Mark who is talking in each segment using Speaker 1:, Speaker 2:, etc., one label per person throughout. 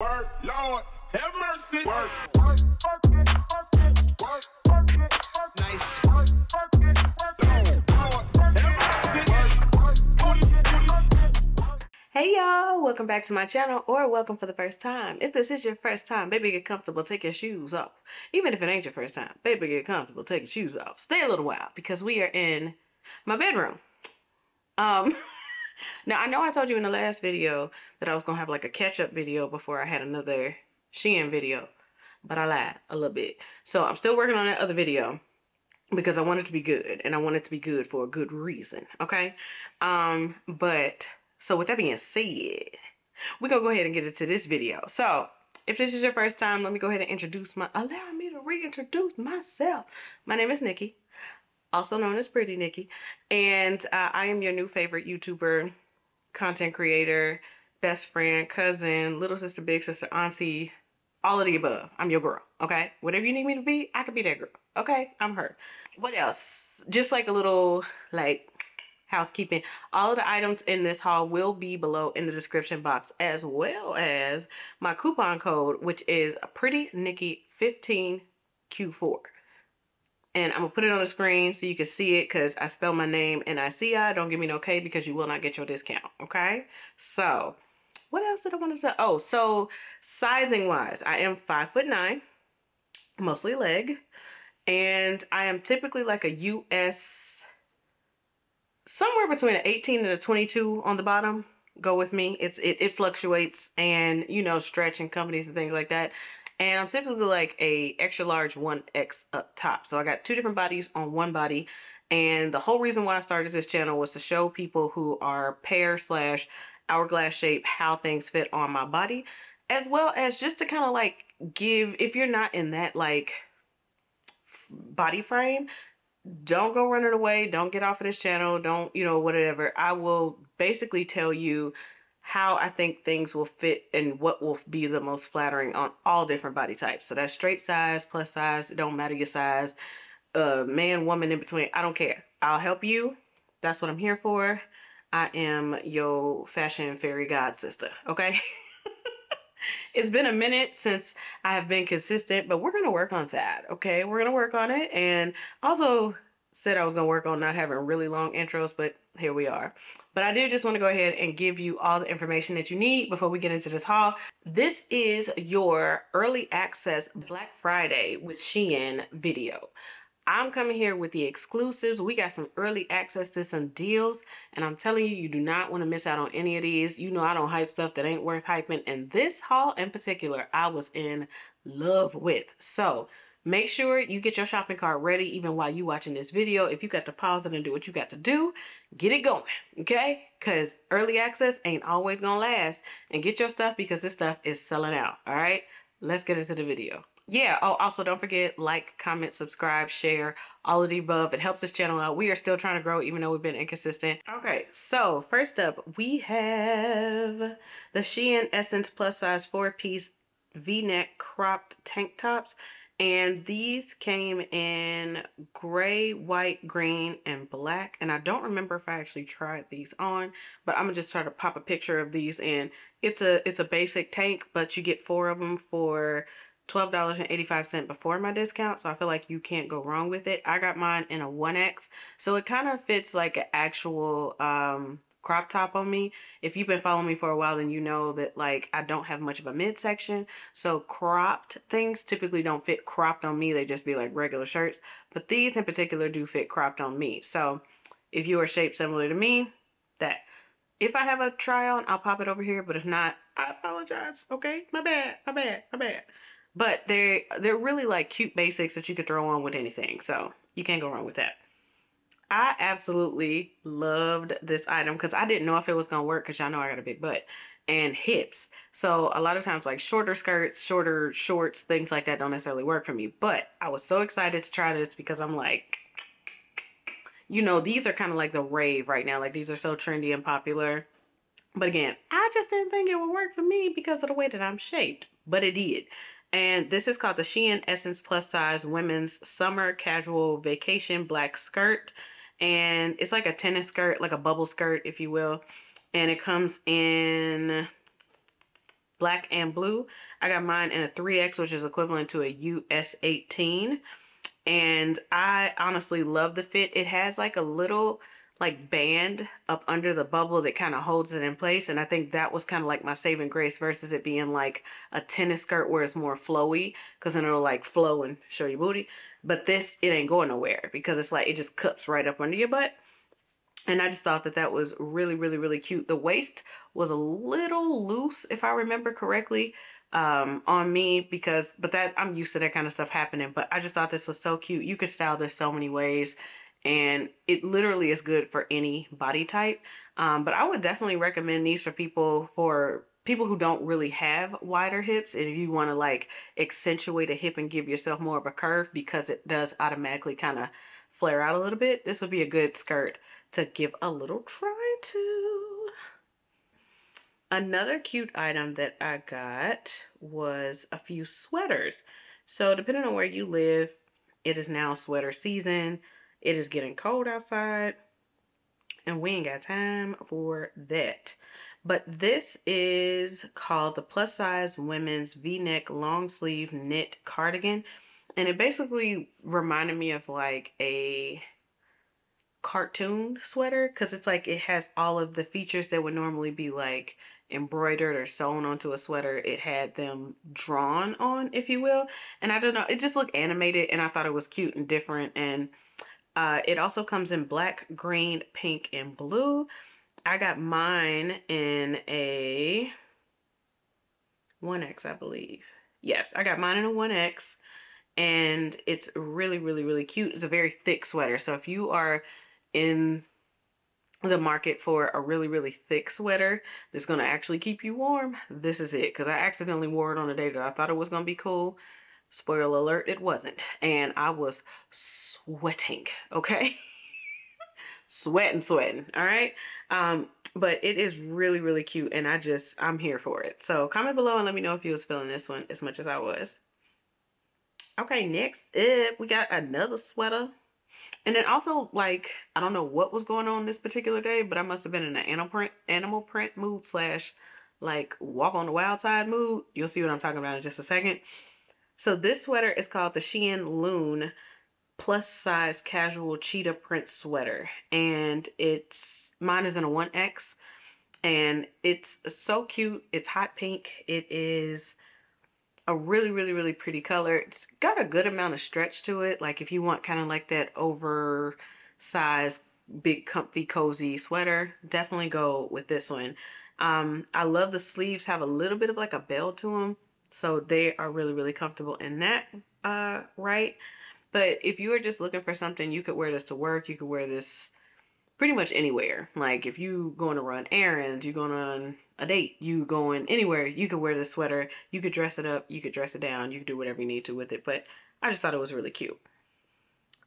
Speaker 1: Work, Lord, have mercy. Work, work, nice. Lord,
Speaker 2: Hey y'all, welcome back to my channel or welcome for the first time. If this is your first time, baby get comfortable, take your shoes off. Even if it ain't your first time, baby get comfortable, take your shoes off. Stay a little while because we are in my bedroom. Um, now I know I told you in the last video that I was gonna have like a catch-up video before I had another Shein video, but I lied a little bit. So I'm still working on that other video because I want it to be good and I want it to be good for a good reason, okay? Um, but so with that being said, we're gonna go ahead and get into this video. So if this is your first time, let me go ahead and introduce my, allow me to reintroduce myself. My name is Nici, also known as Pretty Nici, and uh, I am your new favorite YouTuber, content creator, best friend, cousin, little sister, big sister, auntie, all of the above. I'm your girl, okay? Whatever you need me to be, I could be that girl, okay? I'm her. What else? Just like a little, like, housekeeping. All of the items in this haul will be below in the description box as well as my coupon code, which is Pretty Nici 15 Q4. And I'm gonna put it on the screen so you can see it because I spell my name and N-I-C-I. Don't give me no K because you will not get your discount, okay? So, what else did I want to say? Oh, so sizing wise, I am five foot nine, mostly leg, and I am typically like a US somewhere between an 18 and a 22 on the bottom go with me it's it, it fluctuates and you know stretch and companies and things like that and i'm typically like a extra large 1x up top so i got two different bodies on one body and the whole reason why i started this channel was to show people who are pear slash hourglass shape how things fit on my body as well as just to kind of like give if you're not in that like body frame don't go running away. Don't get off of this channel. Don't, you know, whatever. I will basically tell you how I think things will fit and what will be the most flattering on all different body types. So that's straight size, plus size. It don't matter your size. Uh, man, woman, in between. I don't care. I'll help you. That's what I'm here for. I am your fashion fairy god sister. Okay. it's been a minute since I have been consistent, but we're going to work on that. Okay. We're going to work on it. And also said I was going to work on not having really long intros, but here we are. But I did just want to go ahead and give you all the information that you need before we get into this haul. This is your early access Black Friday with Shein video. I'm coming here with the exclusives. We got some early access to some deals. And I'm telling you, you do not want to miss out on any of these. You know I don't hype stuff that ain't worth hyping. And this haul in particular, I was in love with. So make sure you get your shopping cart ready even while you watching this video. If you got to pause it and do what you got to do, get it going, okay? Because early access ain't always to last. And get your stuff because this stuff is selling out, all right? Let's get into the video yeah oh also don't forget like comment subscribe share all of the above it helps this channel out we are still trying to grow even though we've been inconsistent okay so first up we have the shein Essnce plus size four piece v-neck cropped tank tops and these came in gray white green and black and i don't remember if i actually tried these on but i'm gonna just try to pop a picture of these in it's a it's a basic tank but you get four of them for $12.85 before my discount. So I feel like you can't go wrong with it. I got mine in a 1X. So it kind of fits like an actual um, crop top on me. If you've been following me for a while, then you know that like I don't have much of a midsection. So cropped things typically don't fit cropped on me. They just be like regular shirts. But these in particular do fit cropped on me. So if you are shaped similar to me, that. If I have a try on, I'll pop it over here. But if not, I apologize. Okay, my bad, my bad, my bad but they're they're really like cute basics that you could throw on with anything so you can't go wrong with that I absolutely loved this item because I didn't know if it was gonna work because y'all know I got a big butt and hips. So a lot of times like shorter skirts shorter shorts things like that don't necessarily work for me but I was so excited to try this because I'm like you know these are kind of like the rave right now like these are so trendy and popular. But again I just didn't think it would work for me because of the way that I'm shaped but it did. And this is called the Shein Essnce Plus Size Women's Summer Casual Vacation Black Skirt. And it's like a tennis skirt, like a bubble skirt, if you will. And it comes in black and blue. I got mine in a 3X, which is equivalent to a US 18. And I honestly love the fit. It has like a little like band up under the bubble that kind of holds it in place. And I think that was kind of like my saving grace versus it being like a tennis skirt where it's more flowy because then it'll like flow and show your booty. But this, it ain't going nowhere because it's like it just cups right up under your butt. And I just thought that that was really, really, really cute. The waist was a little loose, if I remember correctly, um, on me because, but that I'm used to that kind of stuff happening. But I just thought this was so cute. You could style this so many ways and it literally is good for any body type. Um, but I would definitely recommend these for people for people who don't really have wider hips. And if you want to like accentuate a hip and give yourself more of a curve because it does automatically kind of flare out a little bit this would be a good skirt to give a little try to. Another cute item that i got was a few sweaters. So depending on where you live it is now sweater season it is getting cold outside and we ain't got time for that. But this is called the plus size women's v-neck long sleeve knit cardigan. And it basically reminded me of like a cartoon sweater because it's like it has all of the features that would normally be like embroidered or sewn onto a sweater. It had them drawn on, if you will. And I don't know, it just looked animated and I thought it was cute and different and uh, it also comes in black, green, pink, and blue. I got mine in a 1X, I believe. Yes, I got mine in a 1X and it's really, really, really cute. It's a very thick sweater. So if you are in the market for a really, really thick sweater that's going to actually keep you warm, this is it. Because I accidentally wore it on a day that I thought it was going to be cool. Spoiler alert, it wasn't. And I was sweating, okay? sweating, sweating, all right? Um, but it is really, really cute and I just, I'm here for it. So comment below and let me know if you was feeling this one as much as I was. Okay, next up, we got another sweater. And then also, like, I don't know what was going on this particular day, but I must have been in an animal print, animal print mood slash, like, walk on the wild side mood. You'll see what I'm talking about in just a second. So this sweater is called the Shein Lune plus size casual cheetah print sweater. And it's, mine is in a 1X. And it's so cute. It's hot pink. It is a really, really, really pretty color. It's got a good amount of stretch to it. Like if you want kind of like that oversized, big, comfy, cozy sweater, definitely go with this one. Um, I love the sleeves have a little bit of like a bell to them so they are really, really comfortable in that uh, right. But if you are just looking for something, you could wear this to work. You could wear this pretty much anywhere. Like if you going to run errands, you going on a date, you going anywhere, you could wear this sweater. You could dress it up, you could dress it down, you could do whatever you need to with it. But I just thought it was really cute.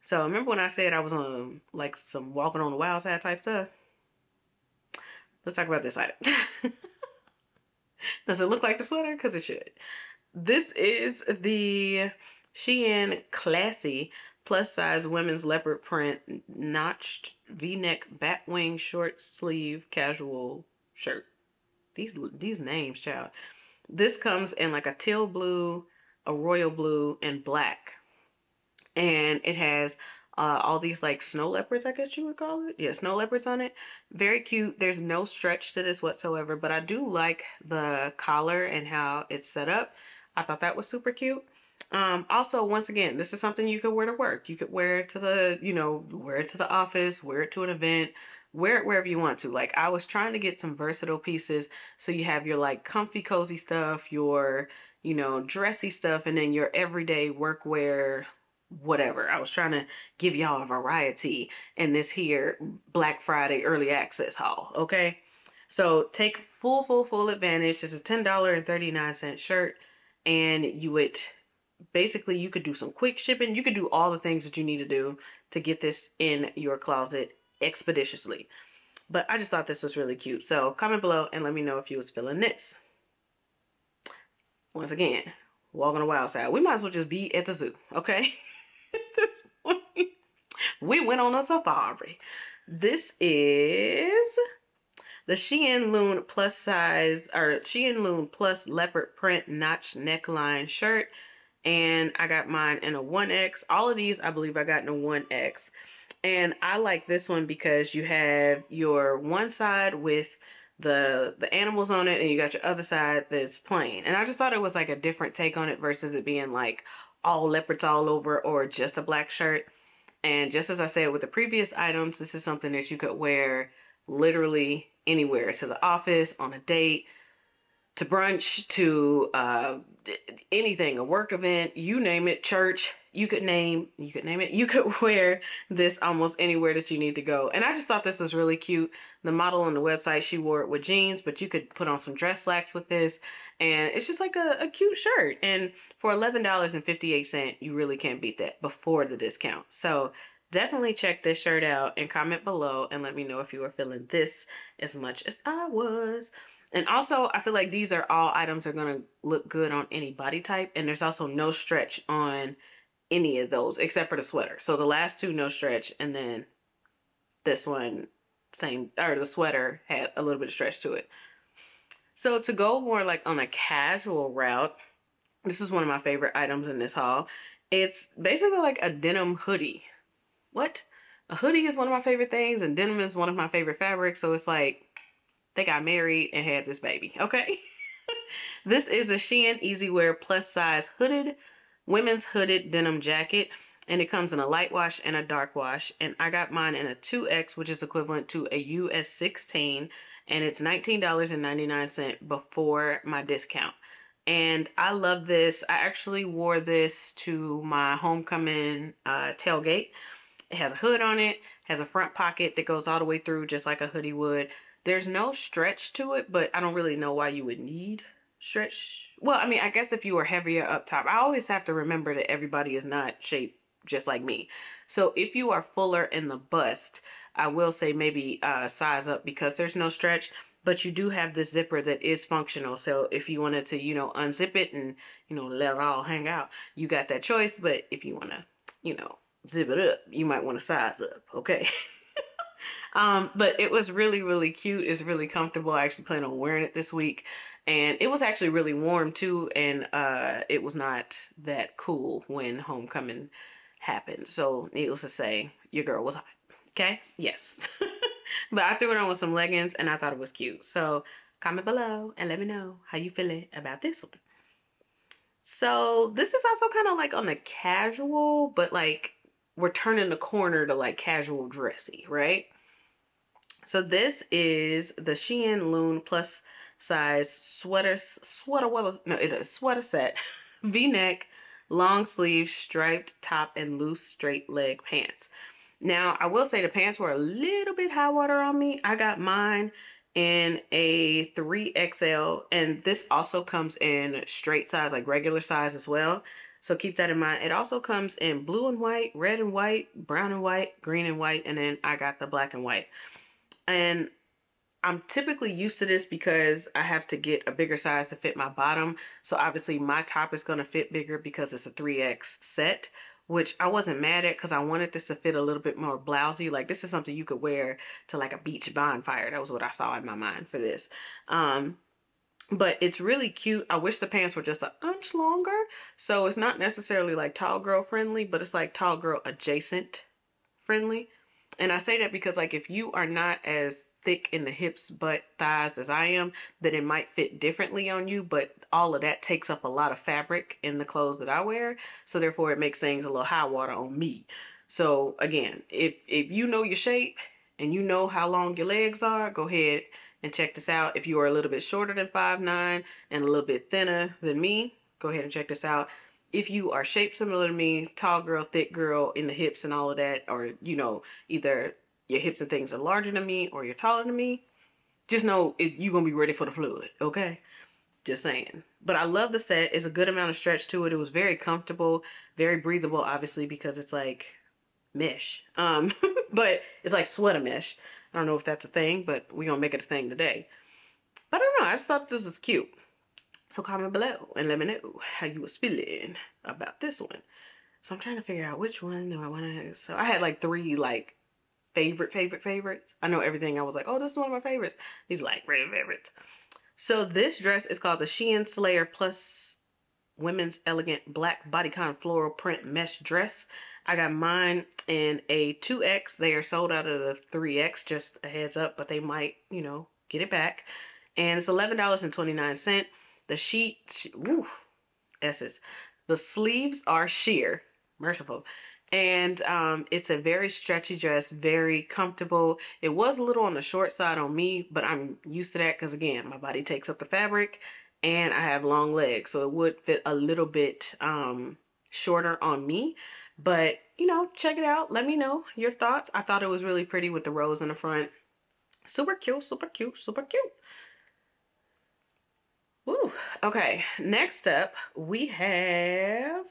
Speaker 2: So remember when I said I was on like some walking on the wild side type stuff? Let's talk about this item. Does it look like the sweater? Because it should. This is the Shein Clasi plus size women's leopard print notched v-neck batwing short sleeve casual shirt. These these names, child. This comes in like a teal blue, a royal blue, and black. And it has uh, all these like snow leopards, I guess you would call it. Yeah, snow leopards on it. Very cute. There's no stretch to this whatsoever, but I do like the collar and how it's set up. I thought that was super cute. Um, also, once again, this is something you could wear to work. You could wear it to the, you know, wear it to the office, wear it to an event, wear it wherever you want to. Like I was trying to get some versatile pieces. So you have your like comfy, cozy stuff, your, you know, dressy stuff, and then your everyday workwear whatever. I was trying to give y'all a variety in this here Black Friday early access haul, okay? So take full, full, full advantage. This is $10.39 shirt and you would basically you could do some quick shipping. You could do all the things that you need to do to get this in your closet expeditiously. But I just thought this was really cute. So comment below and let me know if you was feeling this. Once again, walk on the wild side. We might as well just be at the zoo, okay? this. We went on a safari. This is the Shein Lune plus size or Shein Lune plus leopard print notch neckline shirt. And I got mine in a 1X. All of these, I believe I got in a 1X. And I like this one because you have your one side with the the animals on it and you got your other side that's plain. And I just thought it was like a different take on it versus it being like all leopards all over or just a black shirt. And just as I said with the previous items, this is something that you could wear literally anywhere to the office, on a date, to brunch, to uh, anything, a work event, you name it, church, you could name, you could name it, you could wear this almost anywhere that you need to go. And I just thought this was really cute. The model on the website, she wore it with jeans, but you could put on some dress slacks with this. And it's just like a, a cute shirt. And for $11.58, you really can't beat that before the discount. So definitely check this shirt out and comment below and let me know if you are feeling this as much as I was. And also, I feel like these are all items are going to look good on any body type. And there's also no stretch on any of those except for the sweater. So the last two, no stretch. And then this one, same, or the sweater had a little bit of stretch to it. So to go more like on a casual route, this is one of my favorite items in this haul. It's basically like a denim hoodie. What? A hoodie is one of my favorite things and denim is one of my favorite fabrics. So it's like they got married and had this baby, okay? this is the Shein EZwear plus size hooded women's hooded denim jacket and it comes in a light wash and a dark wash and I got mine in a 2X which is equivalent to a US 16 and it's $19.99 before my discount. And I love this. I actually wore this to my homecoming uh, tailgate. It has a hood on it has a front pocket that goes all the way through just like a hoodie would there's no stretch to it, but I don't really know why you would need stretch. Well, I mean, I guess if you were heavier up top, I always have to remember that everybody is not shaped just like me. So if you are fuller in the bust, I will say maybe uh, size up because there's no stretch, but you do have this zipper that is functional. So if you wanted to, you know, unzip it and, you know, let it all hang out, you got that choice. But if you want to, you know, zip it up, you might want to size up. Okay. um, but it was really, really cute. It's really comfortable. I actually plan on wearing it this week. And it was actually really warm too. And uh, it was not that cool when homecoming happened. So needless to say, your girl was hot. Okay? Yes. but I threw it on with some leggings and I thought it was cute. So comment below and let me know how you feeling about this one. So this is also kind of like on the casual, but like we're turning the corner to like casual dressy, right? So this is the Shein Lune plus size sweater, sweater, no, it is sweater set, v-neck, long sleeve, striped top, and loose straight leg pants. Now, I will say the pants were a little bit high water on me. I got mine in a 3XL, and this also comes in straight size, like regular size as well. So keep that in mind. It also comes in blue and white, red and white, brown and white, green and white, and then I got the black and white. And I'm typically used to this because I have to get a bigger size to fit my bottom. So obviously my top is going to fit bigger because it's a 3X set, which I wasn't mad at because I wanted this to fit a little bit more blousy. Like this is something you could wear to like a beach bonfire. That was what I saw in my mind for this. Um, but it's really cute. I wish the pants were just an inch longer. So it's not necessarily like tall girl friendly, but it's like tall girl adjacent friendly. And I say that because like if you are not as thick in the hips, butt, thighs as I am, then it might fit differently on you. But all of that takes up a lot of fabric in the clothes that I wear. So therefore it makes things a little high water on me. So again, if, if you know your shape and you know how long your legs are, go ahead and check this out. If you are a little bit shorter than 5'9 and a little bit thinner than me, go ahead and check this out. If you are shaped similar to me, tall girl, thick girl in the hips and all of that, or, you know, either your hips and things are larger than me or you're taller than me, just know you're going to be ready for the fluid, okay? Just saying. But I love the set. It's a good amount of stretch to it. It was very comfortable, very breathable, obviously, because it's like mesh. Um, but it's like sweater mesh. I don't know if that's a thing, but we're to make it a thing today. But I don't know. I just thought this was cute. So comment below and let me know how you was feeling about this one. So I'm trying to figure out which one do I want to... So I had like three like favorite, favorite, favorites. I know everything. I was like, oh, this is one of my favorites. These like, favorite, favorites. So this dress is called the Shein Slayr Plus Women's Elegant Black Bodycon Floral Print Mesh Dress. I got mine in a 2X. They are sold out of the 3X, just a heads up, but they might, you know, get it back. And it's $11.29. The sheet, woo, S's. The sleeves are sheer, merciful. And um, it's a very stretchy dress, very comfortable. It was a little on the short side on me, but I'm used to that because, again, my body takes up the fabric and I have long legs. So it would fit a little bit um, shorter on me. But, you know, check it out. Let me know your thoughts. I thought it was really pretty with the rose in the front. Super cute, super cute, super cute. Woo. Okay, next up we have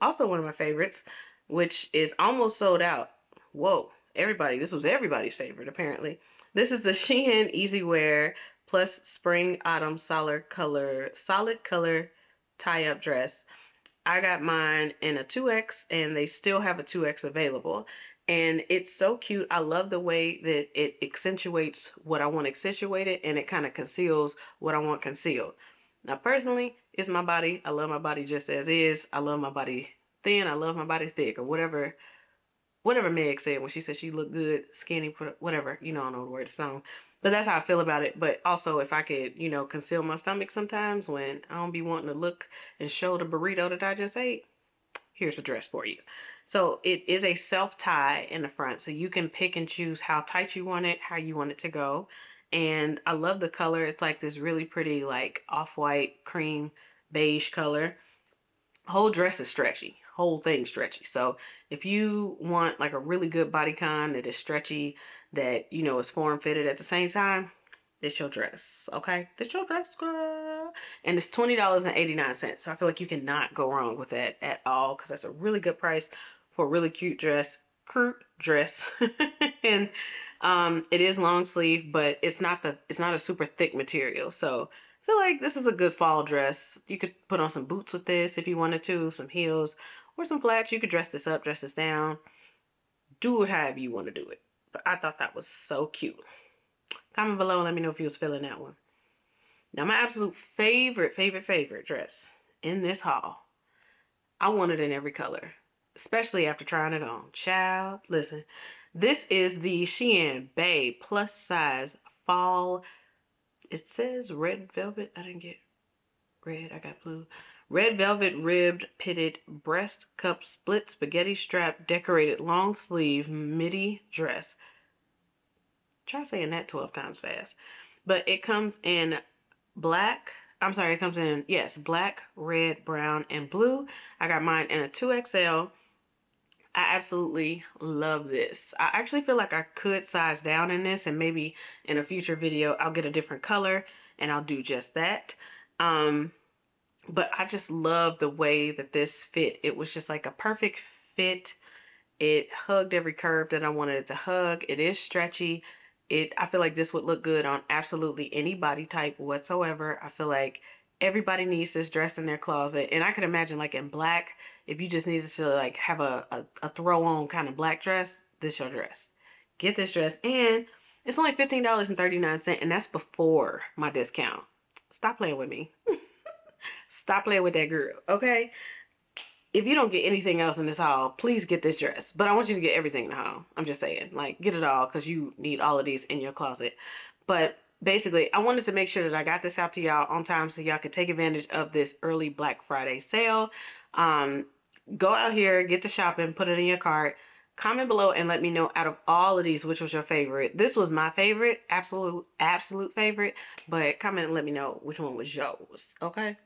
Speaker 2: also one of my favorites, which is almost sold out. Whoa, everybody, this was everybody's favorite apparently. This is the Shein EZwear plus Spring Autumn Solid Color, Solid Color Tie-Up Dress. I got mine in a 2X and they still have a 2X available. And it's so cute. I love the way that it accentuates what I want accentuated and it kind of conceals what I want concealed. Now, personally, it's my body. I love my body just as is. I love my body thin. I love my body thick or whatever whatever Meg said when she said she looked good, skinny, whatever. You know, I know the word song. But that's how I feel about it. But also, if I could, you know, conceal my stomach sometimes when I don't be wanting to look and show the burrito that I just ate, here's a dress for you. So it is a self tie in the front. So you can pick and choose how tight you want it, how you want it to go. And I love the color. It's like this really pretty, like off-white cream beige color. Whole dress is stretchy. Whole thing stretchy. So if you want like a really good bodycon that is stretchy, that, you know, is form fitted at the same time, this your dress. Okay? This your dress, girl. And it's $20.89. So I feel like you cannot go wrong with that at all because that's a really good price for a really cute dress. Cute dress. and um, it is long sleeve, but it's not the it's not a super thick material. So I feel like this is a good fall dress. You could put on some boots with this if you wanted to, some heels or some flats. You could dress this up, dress this down. Do it however you want to do it. But I thought that was so cute. Comment below and let me know if you was feeling that one. Now my absolute favorite, favorite, favorite dress in this haul. I want it in every color. Especially after trying it on. Child, listen. This is the Shein BAE plus size fall. It says red velvet. I didn't get red. I got blue. Red velvet ribbed pitted breast cup split spaghetti strap decorated long sleeve midi dress. Try saying that 12 times fast. But it comes in black. I'm sorry, it comes in, yes, black, red, brown, and blue. I got mine in a 2XL. I absolutely love this. I actually feel like I could size down in this and maybe in a future video I'll get a different color and I'll do just that. Um, but I just love the way that this fit. It was just like a perfect fit. It hugged every curve that I wanted it to hug. It is stretchy. It I feel like this would look good on absolutely any body type whatsoever. I feel like everybody needs this dress in their closet and i could imagine like in black if you just needed to like have a, a, a throw on kind of black dress this your dress get this dress and it's only $15.39 and that's before my discount stop playing with me stop playing with that girl okay if you don't get anything else in this haul please get this dress but i want you to get everything in the haul i'm just saying like get it all because you need all of these in your closet but basically, I wanted to make sure that I got this out to y'all on time so y'all could take advantage of this early Black Friday sale. Um, go out here, get the shopping, put it in your cart. Comment below and let me know out of all of these, which was your favorite. This was my favorite, absolute, absolute favorite. But comment and let me know which one was yours, okay?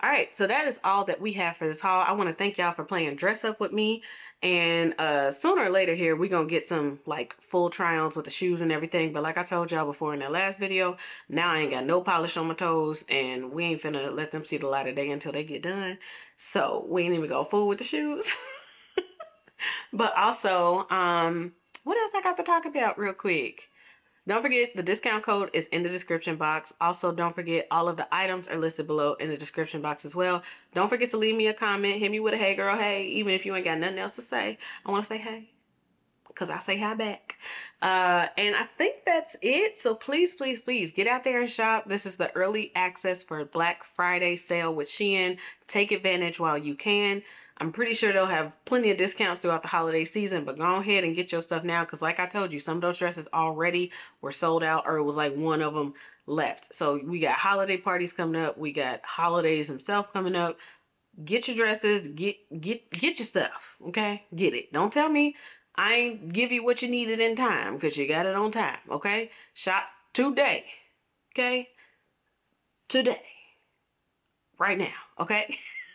Speaker 2: All right, so that is all that we have for this haul. I want to thank y'all for playing dress up with me. And uh, sooner or later here, we're going to get some like full try-ons with the shoes and everything. But like I told y'all before in that last video, now I ain't got no polish on my toes. And we ain't finna let them see the light of day until they get done. So we ain't even go full with the shoes. but also, um, what else I got to talk about real quick? Don't forget the discount code is in the description box. Also, don't forget all of the items are listed below in the description box as well. Don't forget to leave me a comment. Hit me with a hey girl, hey. Even if you ain't got nothing else to say, I want to say hey. because I say hi back. Uh, and I think that's it. So please, please, please get out there and shop. This is the early access for Black Friday sale with Shein. Take advantage while you can. I'm pretty sure they'll have plenty of discounts throughout the holiday season, but go ahead and get your stuff now because like I told you, some of those dresses already were sold out or it was like one of them left. So we got holiday parties coming up. We got holidays themselves coming up. Get your dresses, get get get your stuff, okay? Get it. Don't tell me I ain't give you what you needed in time because you got it on time, okay? Shop today, okay? Today. Right now, okay?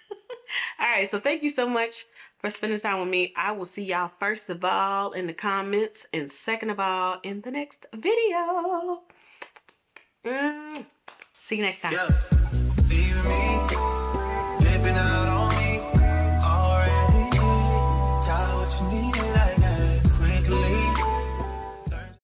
Speaker 2: all right, so thank you so much for spending time with me. I will see y'all first of all in the comments and second of all in the next video. Mm. See you next time.
Speaker 3: Yeah.